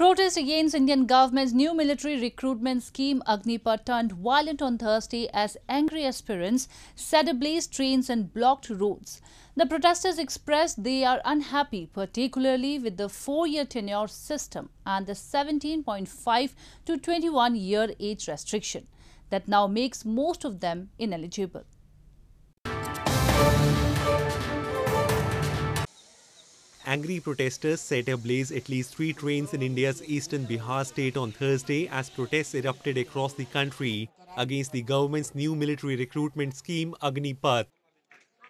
Protest against Indian government's new military recruitment scheme Agnipath turned violent on Thursday as angry aspirants set ablaze trains and blocked roads. The protesters expressed they are unhappy, particularly with the four-year tenure system and the 17.5 to 21 year age restriction that now makes most of them ineligible. Angry protesters set ablaze at least three trains in India's eastern Bihar state on Thursday as protests erupted across the country against the government's new military recruitment scheme Agnipath.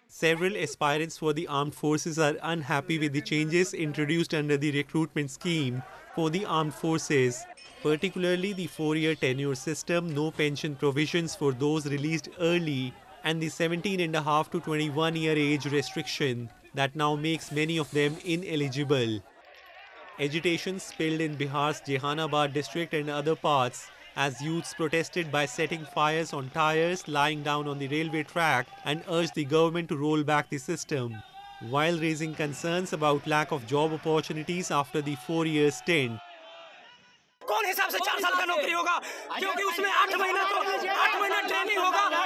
Several aspirants for the armed forces are unhappy with the changes introduced under the recruitment scheme for the armed forces, particularly the four-year tenure system, no pension provisions for those released early, and the 17 and a half to 21 year age restriction that now makes many of them ineligible. Agitation spilled in Bihar's Jehanabad district and other parts as youths protested by setting fires on tires lying down on the railway track and urged the government to roll back the system, while raising concerns about lack of job opportunities after the four-year stint. कौन हिसाब से चार साल का नौकरी होगा क्योंकि उसमें आठ महीना तो आठ महीना ट्रेनिंग होगा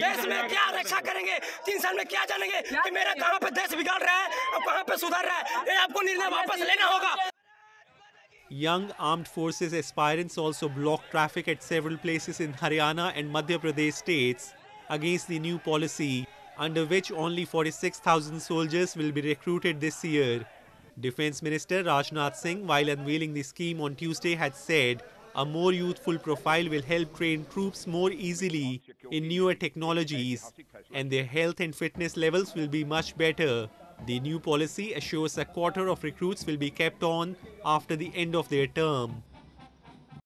देश में क्या रक्षा करेंगे तीन साल में क्या जानेंगे कि मेरा कहाँ पे देश बिगाड़ रहा है और कहाँ पे सुधर रहा है ये आपको निर्णय वापस लेना होगा Young armed forces aspirants also blocked traffic at several places in Haryana and Madhya Pradesh states against the new policy, under which only 46,000 soldiers will be recruited this year. Defense Minister Rajnath Singh, while unveiling the scheme on Tuesday, had said a more youthful profile will help train troops more easily in newer technologies, and their health and fitness levels will be much better. The new policy assures a quarter of recruits will be kept on after the end of their term.